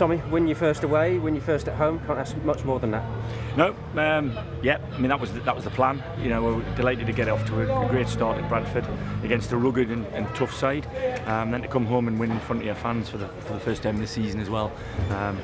Tommy, win your first away, win your first at home. Can't ask much more than that. No, um, yeah, I mean that was the, that was the plan. You know, we're delighted to get off to a, a great start at Bradford against a rugged and, and tough side, um, then to come home and win in front of your fans for the for the first time this season as well. Um,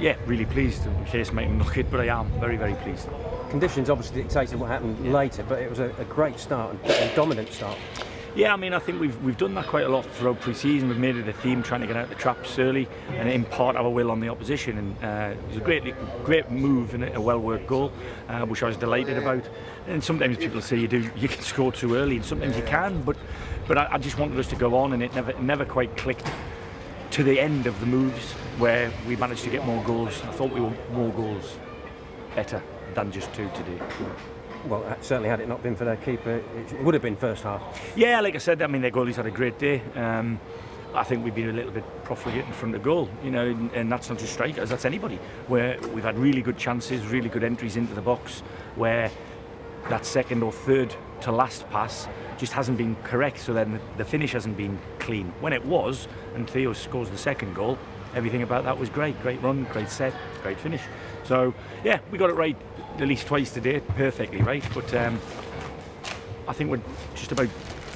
yeah, really pleased. Case making look it, but I am very very pleased. Conditions obviously dictated what happened yeah. later, but it was a, a great start and a dominant start. Yeah, I mean, I think we've we've done that quite a lot throughout pre-season. We've made it a theme, trying to get out the traps early and impart our will on the opposition. And uh, it was a great great move and a well-worked goal, uh, which I was delighted about. And sometimes people say you do you can score too early, and sometimes you can. But but I, I just wanted us to go on, and it never never quite clicked to the end of the moves where we managed to get more goals. I thought we were more goals better than just two today well, certainly had it not been for their keeper, it would have been first half. Yeah, like I said, I mean, their goalies had a great day. Um, I think we've been a little bit profligate in front of goal, you know, and, and that's not just strikers, that's anybody. Where we've had really good chances, really good entries into the box, where that second or third to last pass just hasn't been correct, so then the finish hasn't been clean. When it was, and Theo scores the second goal, everything about that was great. Great run, great set, great finish. So, yeah, we got it right at least twice today, perfectly right. But um, I think we're just about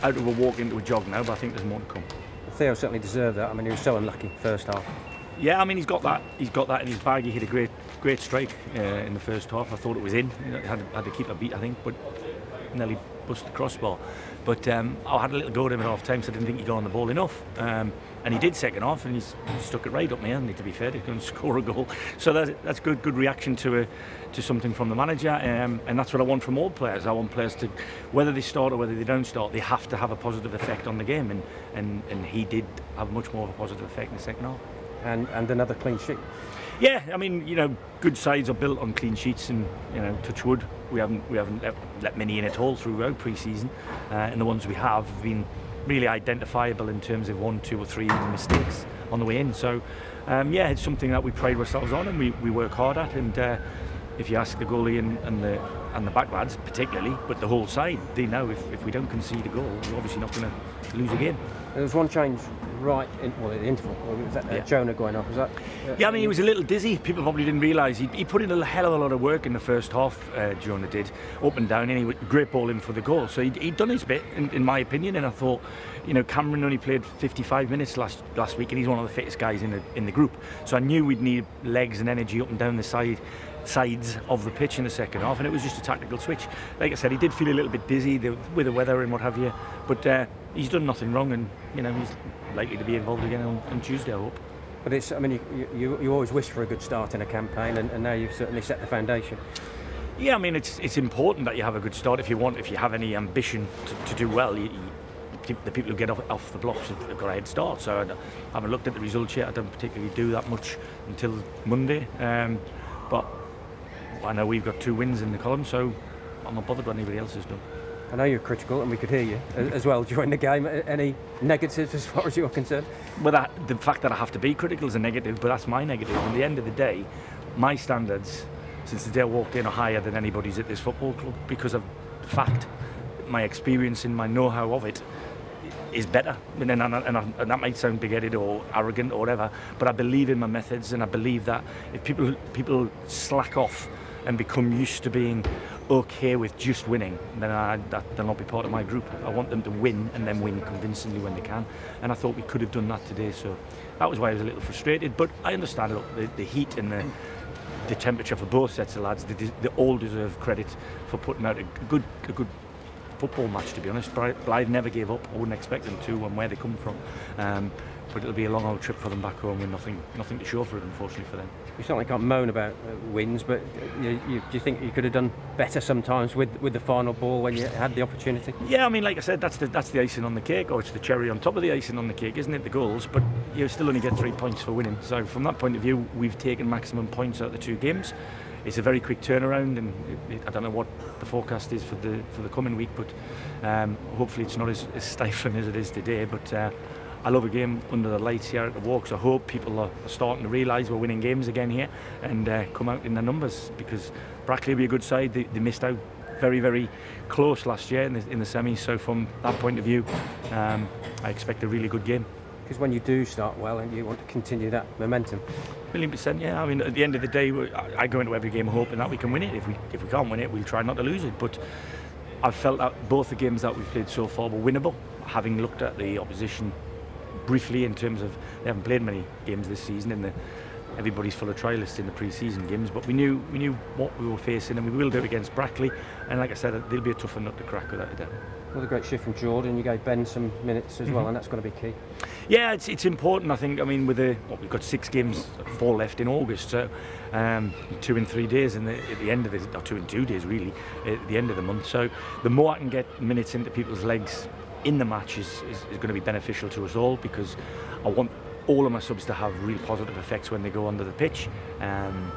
out of a walk into a jog now, but I think there's more to come. Theo certainly deserved that. I mean, he was so unlucky first half. Yeah, I mean, he's got that. He's got that in his bag. He hit a great, great strike uh, in the first half. I thought it was in. He had, had to keep a beat, I think, but nearly bust the crossbar. But um, I had a little go at him at half time, so I didn't think he got on the ball enough. Um, and he did second half, and he stuck it right up me. And to be fair, to score a goal. So that's, that's good, good reaction to a, to something from the manager. Um, and that's what I want from all players. I want players to, whether they start or whether they don't start, they have to have a positive effect on the game. And, and, and he did have much more of a positive effect in the second half. And, and another clean sheet. Yeah, I mean, you know, good sides are built on clean sheets, and you know, touch wood, we haven't we haven't let, let many in at all throughout pre-season, uh, and the ones we have have been really identifiable in terms of one, two, or three mistakes on the way in. So, um, yeah, it's something that we pride ourselves on, and we, we work hard at. And uh, if you ask the goalie and, and the and the back lads particularly, but the whole side, they know if, if we don't concede a goal, we're obviously not going to lose a game. There was one change right in well at the interval. Was that uh, yeah. Jonah going off? Was that? Uh, yeah, I mean he was a little dizzy. People probably didn't realise he, he put in a hell of a lot of work in the first half. Uh, Jonah did up and down, and he great ball in for the goal. So he'd, he'd done his bit, in, in, my opinion. And I thought, you know, Cameron only played 55 minutes last last week, and he's one of the fittest guys in the in the group. So I knew we'd need legs and energy up and down the side sides of the pitch in the second half, and it was just a tactical switch. Like I said, he did feel a little bit dizzy with the weather and what have you, but uh, he's done nothing wrong, and you know he's likely to be involved again on, on Tuesday, I hope. But it's, I mean, you, you, you always wish for a good start in a campaign, and, and now you've certainly set the foundation. Yeah, I mean, it's it's important that you have a good start if you want, if you have any ambition to, to do well. You, you, the people who get off, off the blocks have got a head start. So I haven't looked at the results yet. I don't particularly do that much until Monday. Um, but I know we've got two wins in the column, so I'm not bothered what anybody else has done. I know you're critical, and we could hear you as well during the game. Any negatives as far as you're concerned? Well, that, the fact that I have to be critical is a negative, but that's my negative. At the end of the day, my standards since the day I walked in are higher than anybody's at this football club because of the fact my experience and my know-how of it is better. And, and, and, and that might sound big-headed or arrogant or whatever, but I believe in my methods, and I believe that if people people slack off and become used to being okay with just winning, then I, that, they'll not be part of my group. I want them to win and then win convincingly when they can. And I thought we could have done that today, so that was why I was a little frustrated. But I understand look, the, the heat and the, the temperature for both sets of lads. They, they all deserve credit for putting out a good, a good football match. To be honest, Blyth never gave up. I wouldn't expect them to, and where they come from. Um, but it'll be a long old trip for them back home with nothing, nothing to show for it, unfortunately for them you certainly can't moan about uh, wins, but you, you, do you think you could have done better sometimes with, with the final ball when you had the opportunity? Yeah, I mean, like I said, that's the that's the icing on the cake, or it's the cherry on top of the icing on the cake, isn't it? The goals, but you still only get three points for winning. So from that point of view, we've taken maximum points out of the two games. It's a very quick turnaround, and it, it, I don't know what the forecast is for the for the coming week, but um, hopefully it's not as, as, stifling as it is today. But uh, I love a game under the lights here at the Walks. I hope people are starting to realise we're winning games again here and uh, come out in the numbers because Brackley will be a good side. They, they missed out very, very close last year in the, in the semis. So from that point of view, um, I expect a really good game. because when you do start well and you want to continue that momentum. Million percent, yeah. I mean, at the end of the day, I go into every game hoping that we can win it. If we if we can't win it, we'll try not to lose it. But I've felt that both the games that we've played so far were winnable. Having looked at the opposition briefly in terms of they haven't played many games this season, and the, everybody's full of trialists in the pre-season games. But we knew we knew what we were facing, and we will do it against Brackley. And like I said, they'll be a tougher nut to crack without a doubt. Another great shift from Jordan. You gave Ben some minutes as mm -hmm. well, and that's going to be key. Yeah, it's, it's important. I think. I mean, with the what, we've got six games, four left in August, so um, two in three days, and at the end of it, or two in two days really, at the end of the month. So the more I can get minutes into people's legs in the match is, is, is going to be beneficial to us all because I want all of my subs to have real positive effects when they go under the pitch. Um,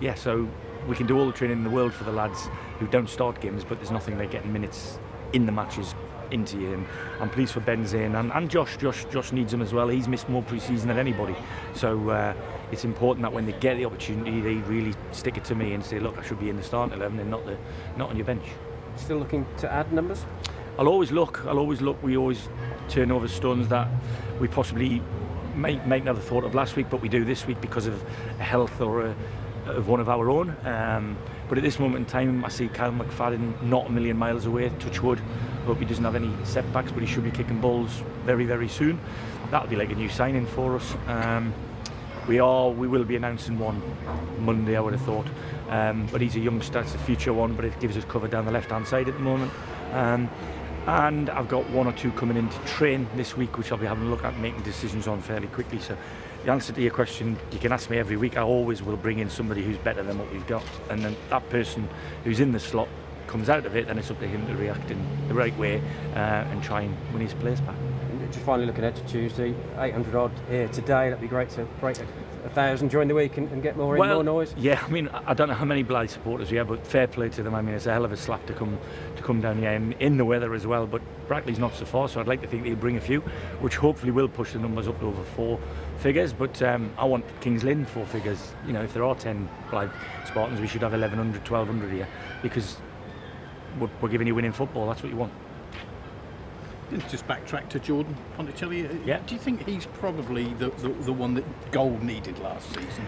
yeah, so we can do all the training in the world for the lads who don't start games, but there's nothing like getting minutes in the matches into you. And I'm pleased for Ben Zane and, and Josh. Josh. Josh needs him as well. He's missed more pre-season than anybody. So uh, it's important that when they get the opportunity, they really stick it to me and say, look, I should be in the starting 11 and not, the, not on your bench. Still looking to add numbers? I'll always look. I'll always look. We always turn over stones that we possibly might never thought of last week, but we do this week because of health or a, of one of our own. Um, but at this moment in time, I see Kyle McFadden not a million miles away, touch wood. I hope he doesn't have any setbacks, but he should be kicking balls very, very soon. That'll be like a new signing for us. Um, we are, we will be announcing one Monday, I would have thought. Um, but he's a youngster, it's a future one, but it gives us cover down the left-hand side at the moment. Um, and I've got one or two coming in to train this week which I'll be having a look at making decisions on fairly quickly so the answer to your question you can ask me every week I always will bring in somebody who's better than what we've got and then that person who's in the slot comes out of it then it's up to him to react in the right way uh, and try and win his place back. Just finally looking ahead to Tuesday, 800 odd here today. That'd be great to break a, a thousand during the week and, and get more well, in, more noise. Yeah, I mean, I don't know how many Blyth supporters we have, but fair play to them. I mean, it's a hell of a slap to come to come down here in, in the weather as well. But Brackley's not so far, so I'd like to think they'll bring a few, which hopefully will push the numbers up to over four figures. But um, I want Kings Lynn four figures. You know, if there are 10 Blyth Spartans, we should have 1100, 1200 here because we're, we're giving you winning football. That's what you want just backtrack to Jordan Ponticelli. Uh, yeah. Do you think he's probably the, the, the one that gold needed last season?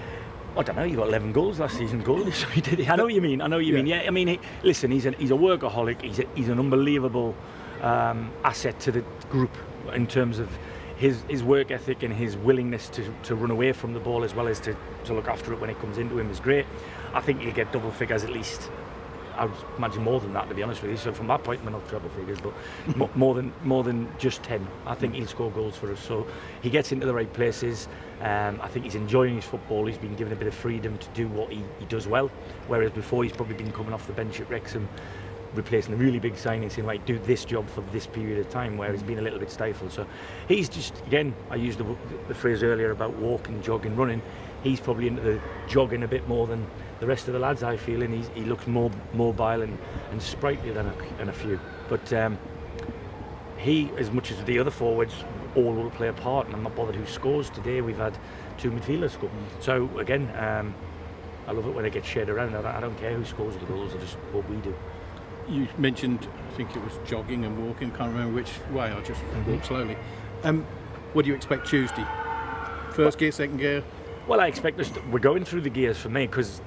I don't know. He got 11 goals last season. Goal. So he did. I know what you mean. I know what you yeah. mean. Yeah. I mean, he, listen. He's an he's a workaholic. He's a, he's an unbelievable um, asset to the group in terms of his his work ethic and his willingness to, to run away from the ball as well as to, to look after it when it comes into him is great. I think he'll get double figures at least I would imagine more than that, to be honest with you. So from that point, we're not treble figures, but more than more than just ten. I think he'll score goals for us. So he gets into the right places. Um, I think he's enjoying his football. He's been given a bit of freedom to do what he, he does well. Whereas before, he's probably been coming off the bench at Wrexham replacing a really big signing saying right do this job for this period of time where he's been a little bit stifled so he's just again I used the, the phrase earlier about walking jogging running he's probably into the jogging a bit more than the rest of the lads I feel and he's, he looks more mobile and, and sprightly than a, than a few. But um, he as much as the other forwards all will play a part and I'm not bothered who scores. Today we've had two midfielders score. So again um, I love it when it gets shared around. I don't care who scores the goals I just what we do. You mentioned I think it was jogging and walking can't remember which way I just mm -hmm. walk slowly. Um, what do you expect Tuesday? First well, gear second gear well I expect we're going through the gears for me because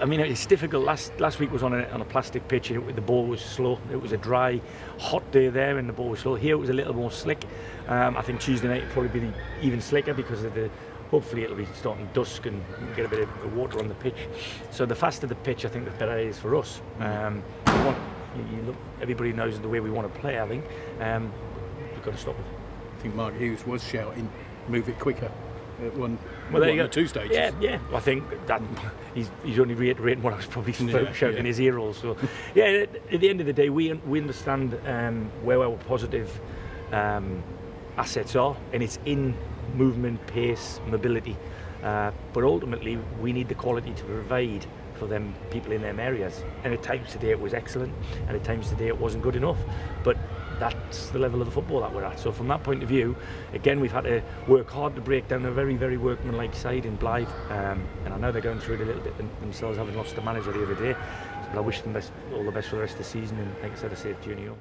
I mean, it's difficult. Last last week was on a, on a plastic pitch, and it, the ball was slow. It was a dry, hot day there, and the ball was slow. Here it was a little more slick. Um, I think Tuesday night will probably be even slicker because of the. Hopefully, it'll be starting dusk and get a bit of water on the pitch. So the faster the pitch, I think the better it is for us. Um, want, you look, everybody knows the way we want to play. I think um, we've got to stop it. I think Mark Hughes was shouting, "Move it quicker." at one, well, there you go. two stages. Yeah, yeah. I think that he's, he's only reiterating what I was probably yeah, shouting yeah. in his ear also. yeah, at, at, the end of the day, we we understand um, where our positive um, assets are, and it's in movement, pace, mobility. Uh, but ultimately, we need the quality to provide for them people in them areas. And at times today it was excellent, and at times today it wasn't good enough. But that's the level of the football that we're at. So from that point of view, again, we've had to work hard to break down a very, very workmanlike side in Blyth. Um, and I know they're going through it a little bit themselves, having lost the manager the other day. But I wish them best, all the best for the rest of the season. And like I said, safe journey home.